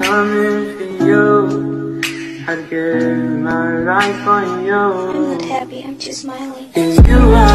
coming for you. I'd give my life for you. I'm not happy, I'm just smiling. Cause you are,